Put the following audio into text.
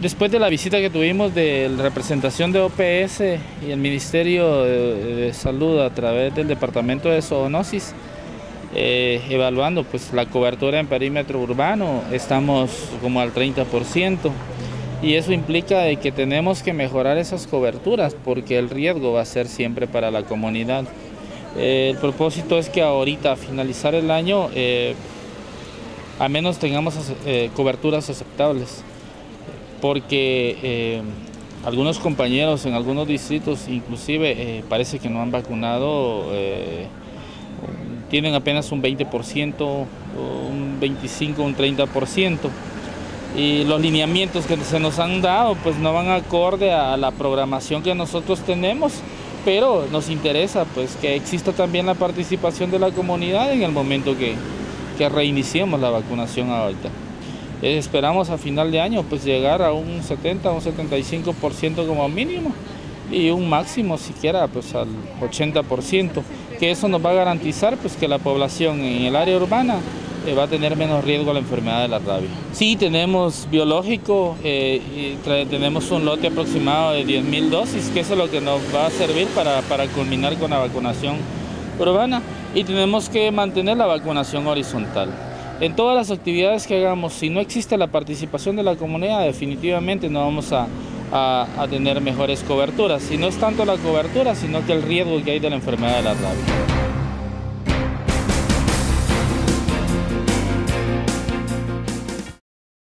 Después de la visita que tuvimos de la representación de OPS y el Ministerio de Salud a través del Departamento de Zoonosis, eh, evaluando pues, la cobertura en perímetro urbano, estamos como al 30% y eso implica que tenemos que mejorar esas coberturas porque el riesgo va a ser siempre para la comunidad. Eh, el propósito es que ahorita, a finalizar el año, eh, al menos tengamos coberturas aceptables porque eh, algunos compañeros en algunos distritos inclusive eh, parece que no han vacunado, eh, tienen apenas un 20%, un 25, un 30%. Y los lineamientos que se nos han dado pues no van acorde a la programación que nosotros tenemos, pero nos interesa pues que exista también la participación de la comunidad en el momento que, que reiniciemos la vacunación ahorita. Eh, esperamos a final de año pues llegar a un 70, un 75% como mínimo y un máximo siquiera pues al 80%, que eso nos va a garantizar pues que la población en el área urbana eh, va a tener menos riesgo a la enfermedad de la rabia. Sí, tenemos biológico, eh, y tenemos un lote aproximado de 10.000 dosis, que eso es lo que nos va a servir para, para culminar con la vacunación urbana y tenemos que mantener la vacunación horizontal. En todas las actividades que hagamos, si no existe la participación de la comunidad, definitivamente no vamos a, tener mejores coberturas. Y no es tanto la cobertura, sino que el riesgo que hay de la enfermedad de la rabia.